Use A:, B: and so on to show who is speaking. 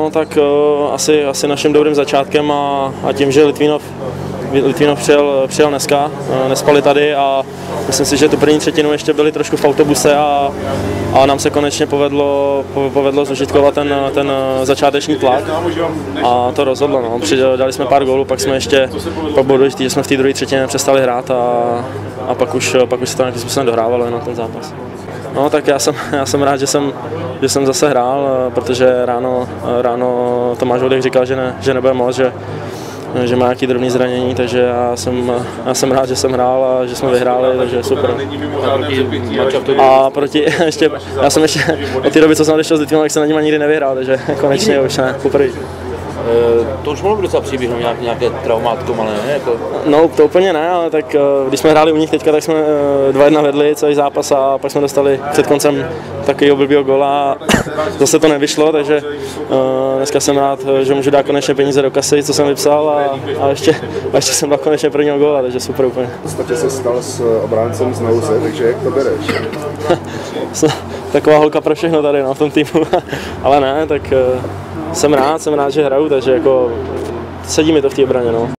A: No tak uh, asi, asi naším dobrým začátkem a, a tím, že Litvinov, Litvinov přijel, přijel dneska, uh, nespali tady a myslím si, že tu první třetinu ještě byli trošku v autobuse a, a nám se konečně povedlo, povedlo zužitkovat ten, ten začáteční tlak a to rozhodlo. No. Dali jsme pár gólů, pak jsme ještě, pak bylo že jsme v té druhé třetině přestali hrát a, a pak, už, pak už se to nějakým způsobem dohrávalo na ten zápas. No tak já jsem, já jsem rád, že jsem, že jsem zase hrál, protože ráno, ráno Tomáš Vodek říkal, že, ne, že nebude moc, že, že má nějaký drobný zranění, takže já jsem, já jsem rád, že jsem hrál a že jsme vyhráli, takže super. A proti, ještě, já jsem ještě od té doby, co jsem odešel z Litvinu, tak jsem na něm nikdy nevyhrál, takže konečně už ne, poprvé.
B: Eh, to už mohlo být docela příběh, nějak, nějaké traumátko malé, ne? Jako...
A: No to úplně ne, ale tak eh, když jsme hráli u nich teďka, tak jsme 2-1 vedli celý zápas a pak jsme dostali před koncem takového blbýho gola a zase to nevyšlo, takže dneska jsem rád, že můžu dát konečně peníze do kasy, co jsem vypsal a, a ještě, a ještě jsem dal konečně prvního gola, takže super úplně.
C: V podstatě se stal s obráncem z nouze, takže jak to bereš?
A: Taková holka pro všechno tady no, v tom týmu, ale ne, tak uh, jsem rád, jsem rád, že hraju, takže jako sedí mi to v té obraně. No.